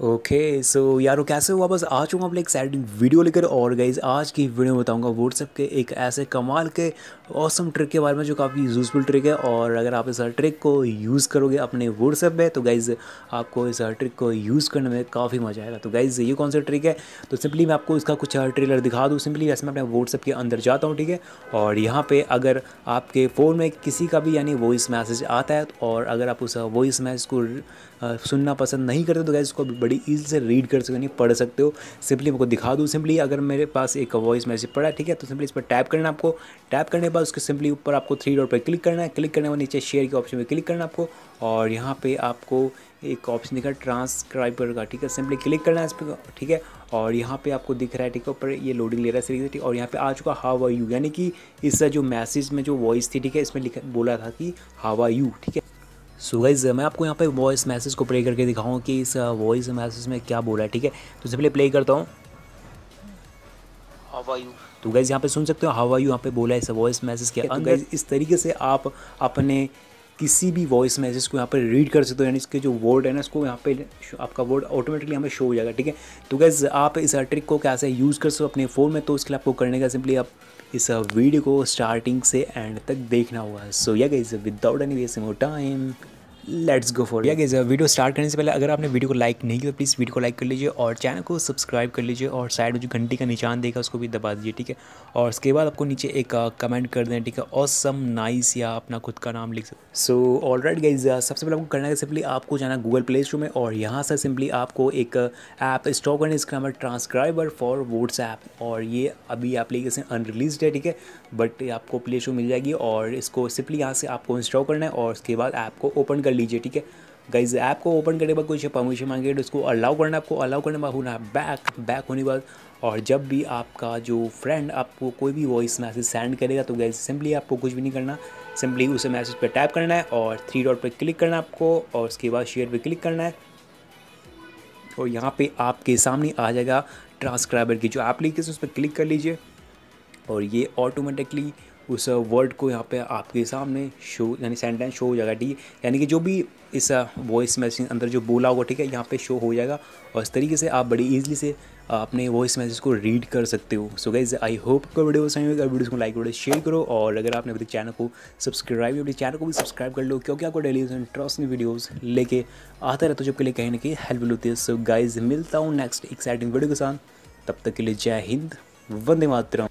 Okay so यारो, कैसे हुआ बस आ चुका हूँ एक एक्साइटिंग वीडियो लेकर। और गाइज़ आज की वीडियो में बताऊँगा व्हाट्सएप के एक ऐसे कमाल के औसम ट्रिक के बारे में जो काफ़ी यूज़फुल ट्रिक है। और अगर आप इस हर ट्रिक को यूज़ करोगे अपने व्हाट्सएप में तो गाइज़ आपको इस हर ट्रिक को यूज़ करने में काफ़ी मज़ा आएगा। तो गाइज़ ये कौन सा ट्रिक है? तो सिंपली मैं आपको इसका कुछ ट्रेलर दिखा दूँ। सिंपली ऐसे मैं अपने व्हाट्सएप के अंदर जाता हूँ, ठीक है? और यहाँ पर अगर आपके फ़ोन में किसी का भी, यानी वॉइस मैसेज आता है, और अगर आप उस वॉइस मैसेज को सुनना पसंद नहीं करते तो गाइज़ उसको बड़ी ईजी से रीड कर सकते नहीं पढ़ सकते हो। सिंपली मैं दिखा दूँ। सिंपली अगर मेरे पास एक वॉइस मैसेज पड़ा है ठीक है तो सिंपली इस पर टैप करना आपको। टैप करने के बाद उसके सिंपली ऊपर आपको थ्री डॉट पर क्लिक करना है। क्लिक करने के नीचे शेयर के ऑप्शन पर क्लिक करना आपको। और यहाँ पे आपको एक ऑप्शन दिखा ट्रांसक्राइबर का, ठीक है सिंपली क्लिक करना है इस पर ठीक है। और यहाँ पे आपको दिख रहा है, ठीक है, ऊपर ये लोडिंग ले रहा है सीरीज़ ठीक और यहाँ पे आ चुका हावा यू यानी कि इस जो मैसेज में जो वॉइस थी, ठीक है, इसमें लिखा, बोला था कि हावा यू ठीक है। सो गाइज़ मैं आपको यहाँ पे वॉइस मैसेज को प्ले करके दिखाऊँ कि इस वॉइस uh, मैसेज में क्या बोला है ठीक है? तो सिंपली प्ले करता हूँ। तो गाइज़ यहाँ पे सुन सकते हो हाउ यू यहाँ पे बोला है इस वॉइस मैसेज के अंदर तो इस तरीके से आप अपने किसी भी वॉइस मैसेज को यहाँ पर रीड कर सकते हो यानी इसके जो वर्ड है ना इसको यहाँ पे आपका वर्ड ऑटोमेटिकली यहाँ पे शो हो जाएगा ठीक है? तो गैस आप इस ट्रिक को कैसे यूज़ कर सकते हो अपने फ़ोन में तो इसके लिए आपको करने का सिंपली आप इस वीडियो को स्टार्टिंग से एंड तक देखना होगा सो या गई without any waste more time let's go for या गेज वीडियो स्टार्ट करने से पहले अगर आपने वीडियो को लाइक नहीं किया तो प्लीज़ वीडियो को लाइक कर लीजिए और चैनल को सब्सक्राइब कर लीजिए और साइड में जो घंटी का निशान देगा उसको भी दबा दीजिए, ठीक है? और उसके बाद आपको नीचे एक कमेंट कर दें, ठीक है? ऑसम नाइस या अपना खुद का नाम लिख सकते सो ऑल राइट गाइज़ सबसे पहले आपको करना है सिंपली आपको जाना गूगल प्ले स्टोर में और यहाँ से सिंपली आपको एक ऐप इंस्टॉल करना है इसका नाम है ट्रांसक्राइबर फॉर व्हाट्सएप और ये अभी एप्लीकेशन अनरिलीज है, ठीक है? बट आपको प्ले स्टोर मिल जाएगी और इसको सिंपली यहाँ से आपको इंस्टॉल करना है और उसके बाद ऐप को ओपन कर लीजिए, ठीक है? गाइज़ ऐप को ओपन करने के बाद कुछ परमिशन मांगे तो उसको अलाउ करना, आपको अलाउ करने बाद होना बैक बैक होने बाद और जब भी आपका जो फ्रेंड आपको कोई भी वॉइस मैसेज सेंड करेगा तो गाइज़ सिंपली आपको कुछ भी नहीं करना। सिंपली उसे मैसेज पर टैप करना है और थ्री डॉट पर क्लिक करना है आपको और उसके बाद शेयर पर क्लिक करना है। और यहाँ पे आपके सामने आ जाएगा ट्रांसक्राइबर की जो एप्लीकेशन उस पर क्लिक कर लीजिए और ये ऑटोमेटिकली उस वर्ड को यहाँ पे आपके सामने शो यानी सेंटेंस शो हो जाएगा, ठीक है? यानी कि जो भी इस वॉइस मैसेज अंदर जो बोला होगा, ठीक है, यहाँ पे शो हो जाएगा। और इस तरीके से आप बड़ी ईजिली से अपने वॉइस मैसेज को रीड कर सकते हो। सो गाइज़ आई होप आपको वीडियो पसंद होगा। वीडियो को लाइक वीडियो शेयर करो। और अगर आपने अपने चैनल को सब्सक्राइब अपने चैनल को भी सब्सक्राइब कर लो, क्योंकि आपको डेली इंटरेस्टिंग वीडियोज़ लेके आता रहता जब के लिए कहीं ना कहीं हेल्प होती है। सो गाइज़ मिलता हूँ नेक्स्ट एक्साइटिंग वीडियो के साथ। तब तक के लिए जय हिंद, वंदे मातरम।